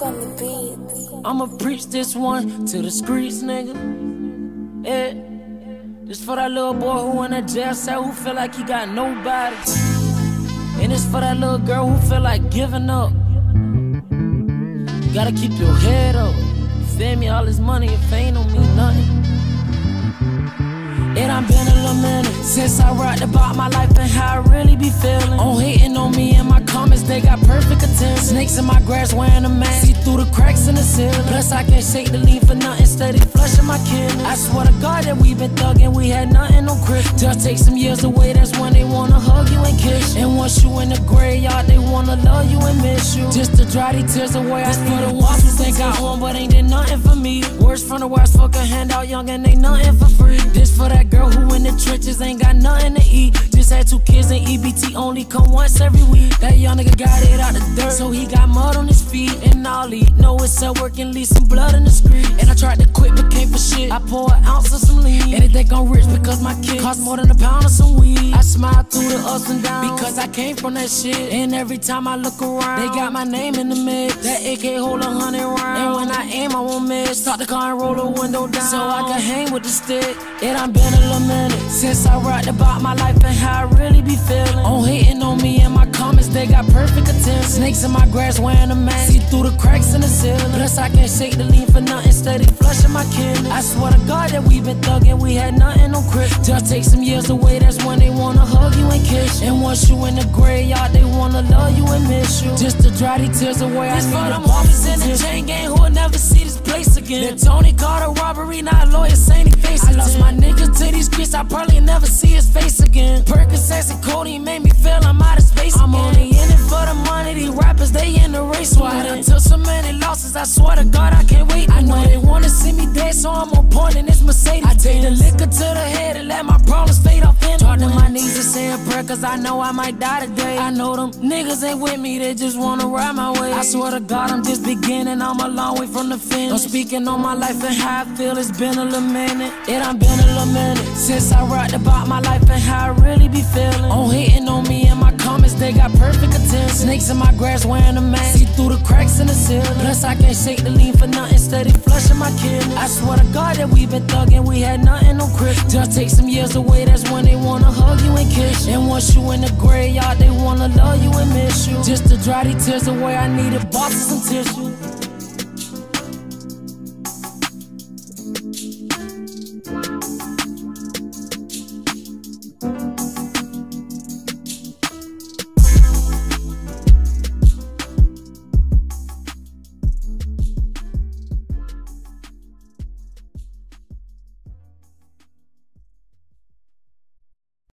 On the beat. I'ma preach this one to the streets, nigga. Yeah. This for that little boy who in that jail cell who feel like he got nobody. And it's for that little girl who feel like giving up. You gotta keep your head up. You feel me? All this money and fame don't mean nothing. It done been a little minute since I rocked about my life and how I really be feeling. On hating on me and my comments, they got perfect attention. Snakes in my grass wearing a mask, see through the cracks in the ceiling. Plus, I can't shake the lean for nothing, steady flushing my kidney. I swear to God that we been thugging, we had nothing on Chris. Just take some years away, that's when they wanna hug you and kiss you. And once you in the graveyard, they wanna love you and miss you. Just to dry these tears away, I for the ones who think I but ain't did nothing for me. Words from the west, fuck a handout, young and ain't nothing for free. This for that girl two kids and EBT only come once every week. That young nigga got it out the dirt, so he got mud on his feet. And all he know is sell work and leave some blood in the street. And I tried to quit but came for shit. I pour an ounce of some lean. And they think I'm rich because my kid cost more than a pound of some weed. I smile through ups and downs because I came from that shit. And every time I look around, they got my name in the mix. That AK hold a hundred rounds. And when I aim, I won't miss. Start the car and roll the window down so I can hang with the stick. It done been a little minute since I rocked about my life and how I really be feeling. On hating on me and my comments, they got perfect attention. Snakes in my grass wearing a mask, see through the cracks in the ceiling. Plus, I can't shake the lean for nothing, steady flushing my kidney. I swear to God that we been thugging, we had nothing on Chris. Just take some years away, that's when they wanna hug you you. And once you in the graveyard, they wanna love you and miss you. Just to dry these tears away, I This for a them homies in the chain gang who will never see this place again. That Tony caught a robbery, not a lawyer saying he face I lost my nigga to these streets, I probably never see his face again. Percocets and Cody made me feel I'm out of space. I'm again. only in it for the money, these rappers, they in the race with I took so many losses, I swear to God, I can't wait. I know they wanna see me dead, so I'm on point in this Mercedes. I take the liquor to the head and let my problems fade off to my knees and say a prayer, cause I know I might die today. I know them niggas ain't with me, they just wanna ride my way. I swear to God, I'm just beginning, I'm a long way from the finish. I'm speaking on my life and how I feel, it's been a little minute. It done been a little minute since I rocked about my life and how I really be feeling. On hating on me and my comments, they got perfect attention. Snakes in my grass wearing a mask, see through the cracks in the ceiling. Plus, I can't shake the lean for nothing, steady flushing my kidney. I swear to God that we been thugging, we had nothing on Chris. Just take some years away, that's when they wanna hug you and kiss you. And once you in the graveyard, they wanna love you and miss you. Just to dry these tears away, I need a box of some tissue.